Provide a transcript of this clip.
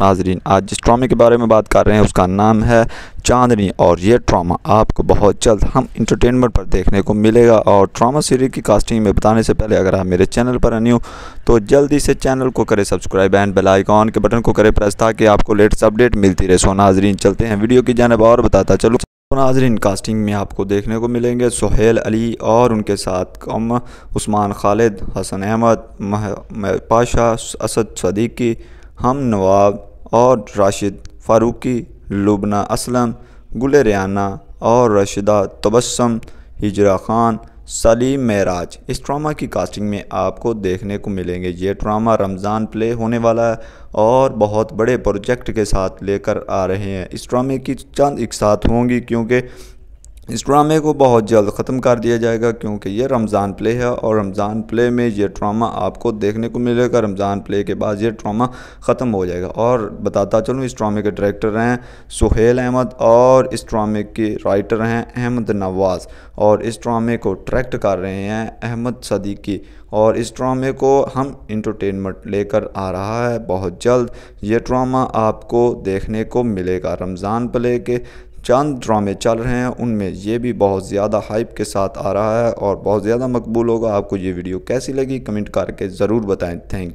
नाजरीन, आज जिस ट्रामे के बारे में बात कर रहे हैं, उसका नाम है चांदनी और ये ट्रामा आपको बहुत जल्द हम इंटरटेनमेंट पर देखने को मिलेगा और ट्रामा सीरीज़ की कास्टिंग में बताने से पहले अगर आप मेरे चैनल पर न्यू तो जल्दी से चैनल को करें सब्सक्राइब एंड बेल आइकॉन के बटन को करें प्रेस ताकि आपको लेटेस्ट अपडेट मिलती रहे। सो नाजरीन, चलते हैं वीडियो की जानब और बताता चलो। तो नाजरीन कास्टिंग में आपको देखने को मिलेंगे सोहेल अली और उनके साथ कम उस्मान खालिद, हसन अहमद पाशा, असद सदीकी, हम नवाब और राशिद फ़ारूकी, लुबना असलम गुल रियाना और रशिदा तबस्सम, हिजरा ख़ान, सलीम महराज इस ड्रामा की कास्टिंग में आपको देखने को मिलेंगे। ये ड्रामा रमज़ान प्ले होने वाला है और बहुत बड़े प्रोजेक्ट के साथ लेकर आ रहे हैं। इस ड्रामे की चंद एक साथ होंगी क्योंकि इस ड्रामे को बहुत जल्द ख़त्म कर दिया जाएगा क्योंकि ये रमज़ान प्ले है और रमज़ान प्ले में ये ड्रामा आपको देखने को मिलेगा। रमज़ान प्ले के बाद ये ड्रामा ख़त्म हो जाएगा। और बताता चलूँ, इस ड्रामे के डायरेक्टर हैं सुहेल अहमद और इस ड्रामे के राइटर हैं अहमद नवाज़ और इस ड्रामे को ट्रैक्ट कर रहे हैं अहमद सदीकी। और इस ड्रामे को हम इंटरटेनमेंट लेकर आ रहा है। बहुत जल्द ये ड्रामा आपको देखने को मिलेगा। रमज़ान प्ले के चंद ड्रामे चल रहे हैं, उनमें ये भी बहुत ज़्यादा हाइप के साथ आ रहा है और बहुत ज़्यादा मकबूल होगा। आपको ये वीडियो कैसी लगी? कमेंट करके ज़रूर बताएँ। थैंक